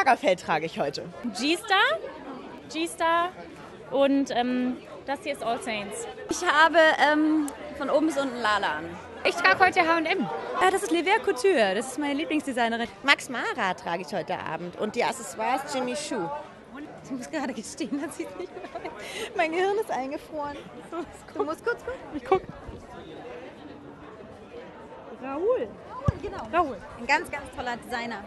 Lagerfeld trage ich heute. G-Star, G-Star und ähm, das hier ist All Saints. Ich habe ähm, von oben bis unten Lala an. Ich trage heute H&M. Ja, das ist Lever Couture, das ist meine Lieblingsdesignerin. Max Mara trage ich heute Abend und die Accessoires Jimmy Choo. Ich muss gerade gestehen, man sieht nicht mehr. Mein Gehirn ist eingefroren. Du musst kurz Ich guck. Raoul. Raoul, genau. Raoul. Ein ganz, ganz toller Designer.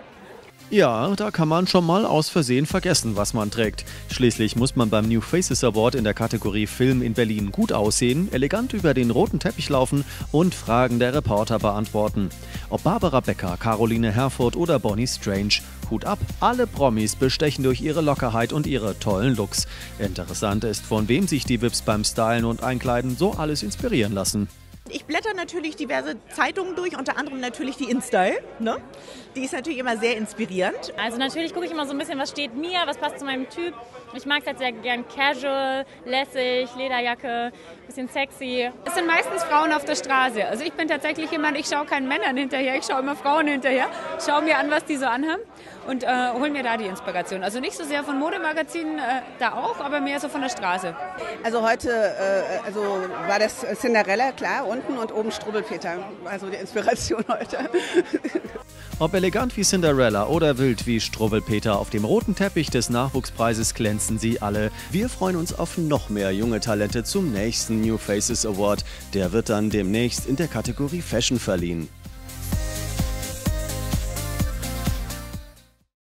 Ja, da kann man schon mal aus Versehen vergessen, was man trägt. Schließlich muss man beim New Faces Award in der Kategorie Film in Berlin gut aussehen, elegant über den roten Teppich laufen und Fragen der Reporter beantworten. Ob Barbara Becker, Caroline Herfurth oder Bonnie Strange, Hut ab, alle Promis bestechen durch ihre Lockerheit und ihre tollen Looks. Interessant ist, von wem sich die Vips beim Stylen und Einkleiden so alles inspirieren lassen. Ich blätter natürlich diverse Zeitungen durch, unter anderem natürlich die InStyle. Ne? Die ist natürlich immer sehr inspirierend. Also natürlich gucke ich immer so ein bisschen, was steht mir, was passt zu meinem Typ. Ich mag es halt sehr gern casual, lässig, Lederjacke, bisschen sexy. Es sind meistens Frauen auf der Straße. Also ich bin tatsächlich jemand, ich schaue keinen Männern hinterher, ich schaue immer Frauen hinterher, schaue mir an, was die so anhaben und äh, hole mir da die Inspiration. Also nicht so sehr von Modemagazinen, äh, da auch, aber mehr so von der Straße. Also heute äh, also war das Cinderella, klar, unten und oben Strubbelpeter. Also die Inspiration heute. Ob elegant wie Cinderella oder wild wie Struwwelpeter, auf dem roten Teppich des Nachwuchspreises glänzen sie alle. Wir freuen uns auf noch mehr junge Talente zum nächsten New Faces Award. Der wird dann demnächst in der Kategorie Fashion verliehen.